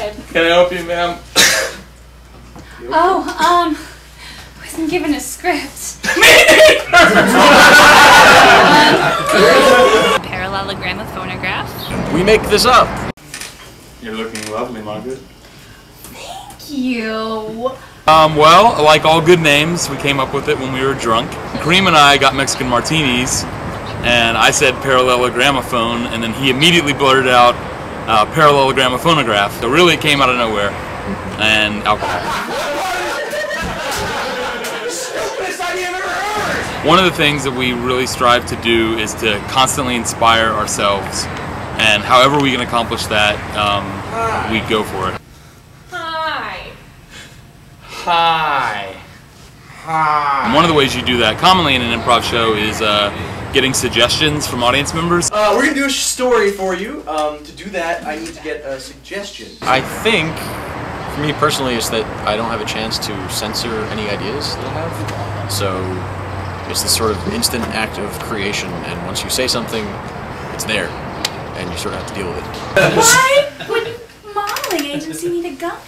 ahead. Can I help you, ma'am? Oh, um, I wasn't given a script. Me Parallelogramophonograph. We make this up. You're looking lovely, Margaret. Thank you. Um, well, like all good names, we came up with it when we were drunk. Kareem and I got Mexican martinis, and I said parallelogramophone, and then he immediately blurted out uh, parallelogramophonograph. So really, came out of nowhere, and alcohol. One of the things that we really strive to do is to constantly inspire ourselves, and however we can accomplish that, um, we go for it. Hi. Hi. Hi. One of the ways you do that commonly in an improv show is uh, getting suggestions from audience members. Uh, we're gonna do a story for you. Um, to do that, I need to get a suggestion. I think, for me personally, is that I don't have a chance to censor any ideas that I have. So it's this sort of instant act of creation, and once you say something, it's there, and you sort of have to deal with it. Why would modeling agency need a gun?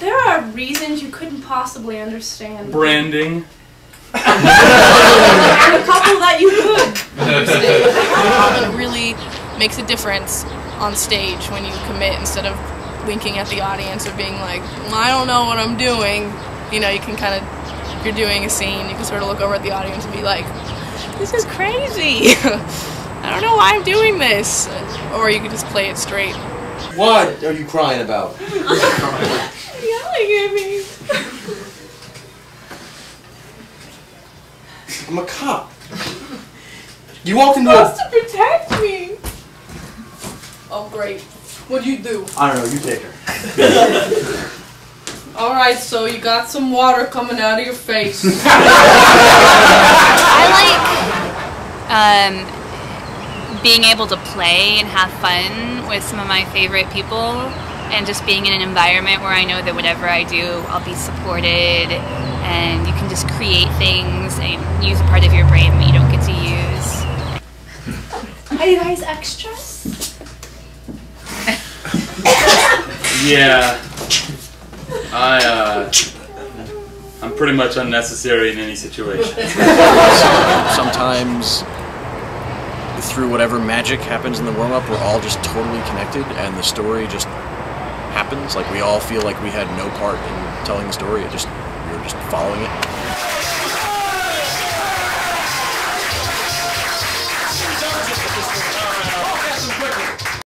There are reasons you couldn't possibly understand. Branding. And a couple that you could. it really makes a difference on stage when you commit instead of winking at the audience or being like, "Well, I don't know what I'm doing. You know, you can kind of, if you're doing a scene, you can sort of look over at the audience and be like, this is crazy. I don't know why I'm doing this. Or you can just play it straight. What are you crying about? Yelling at me. I'm a cop. You walked into a. to protect me. Oh, great. What do you do? I don't know. You take her. Alright, so you got some water coming out of your face. I like um, being able to play and have fun with some of my favorite people and just being in an environment where I know that whatever I do, I'll be supported and you can just create things and use a part of your brain that you don't get to use. Are you guys extras? Yeah. I, uh, I'm pretty much unnecessary in any situation. Sometimes, through whatever magic happens in the warm up, we're all just totally connected, and the story just happens. Like we all feel like we had no part in telling the story. It just we were just following it.